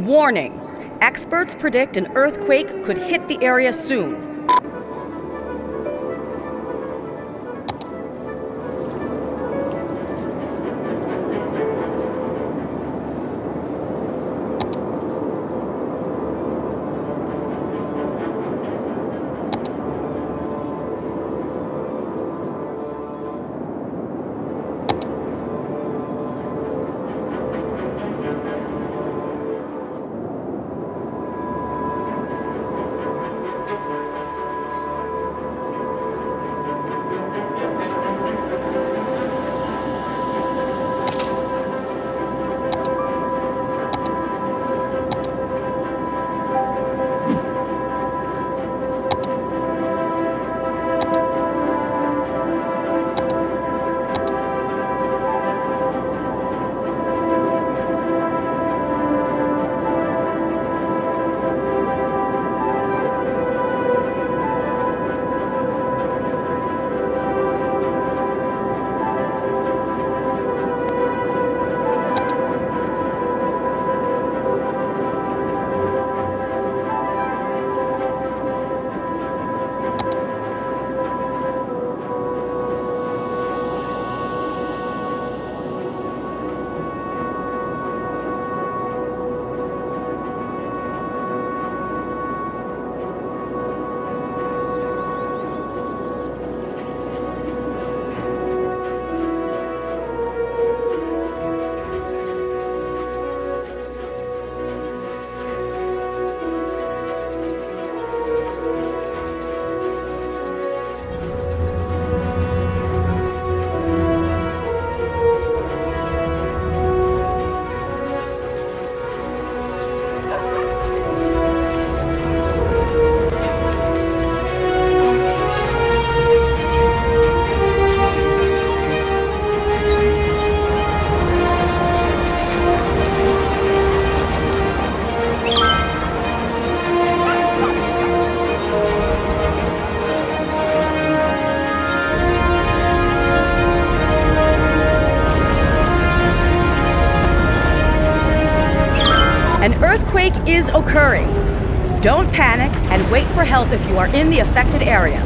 Warning experts predict an earthquake could hit the area soon. Is occurring. Don't panic and wait for help if you are in the affected area.